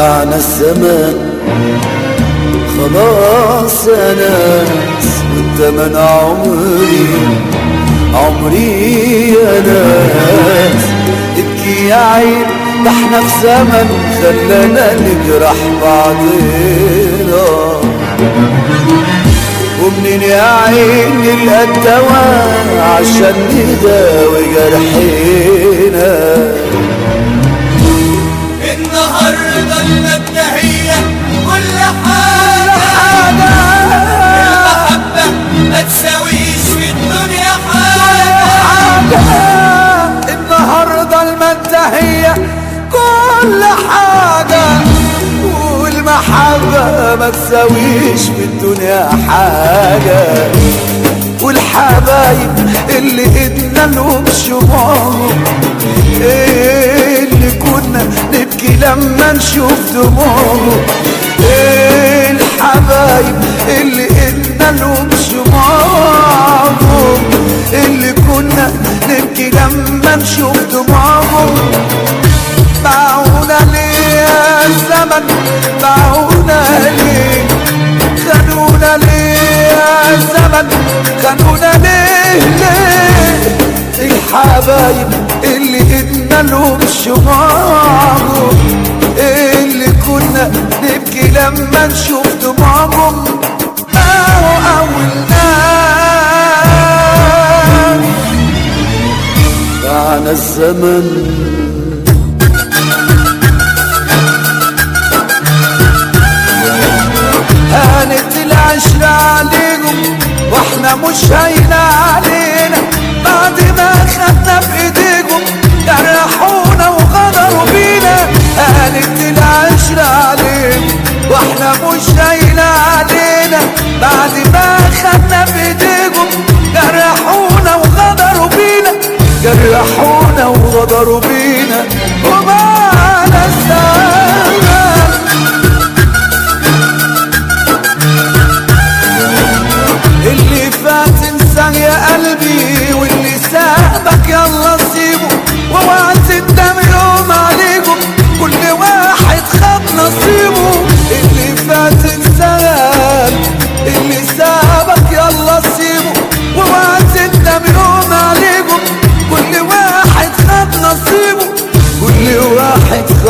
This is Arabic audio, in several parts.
بعنا الزمان خلاص يا ناس والتمن عمري. عمري يا ناس ابكي يا عين ده إحنا في زمن خلانا نجرح بعضنا. ومنين يا عين نلقى الدواء عشان نداوي جرحنا المنتهية كل حاجة والمحبة ما تساويش في الدنيا حاجة. والحبايب اللي ادنا لهم شموعهم إيه اللي كنا نبكي لما نشوف دموعهم إيه الحبايب اللي ادنا لهم شموعهم زمن خانونا ليه ليه الحبايب اللي ادنا لهم شمعهم اللي كنا نبكي لما نشوف دموعهم أهو اول ناس بعنا الزمن مش هايلة علينا. بعد ما خدنا بايديهم جرحونا وغدروا بينا هانت العشرة عليهم وإحنا مش هايلة علينا. بعد ما خدنا بايديهم جرحونا وغدروا بينا جرحونا وغدروا بينا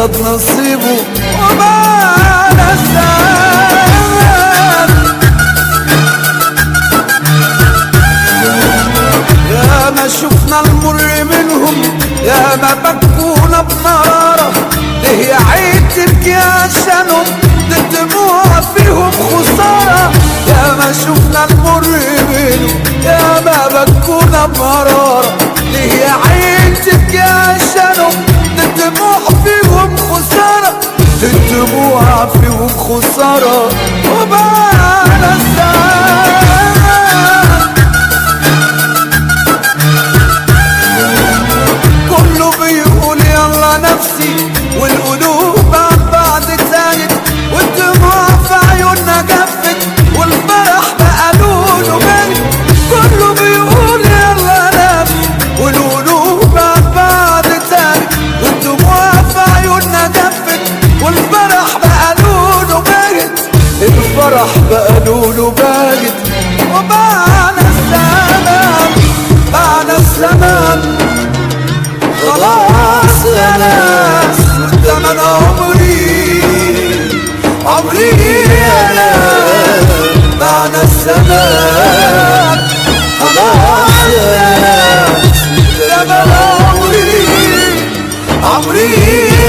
خد نصيبه الزمن يا ما شفنا المر منهم يا ما بكونا بمرارة ليه يا عين تبكي عشانهم دي الدموع فيهم خسارة. يا ما شفنا المر منهم يا ما بكونا بمرارة وبعنا الزمان كله بيقول يلا نفسي والقلوب فرح بقالوا له باجد ومعنا السلام معنا السلام خلاص يا ناس زمن عمري عمري يا ناس. معنا السلام خلاص يا ناس زمن عمري عمري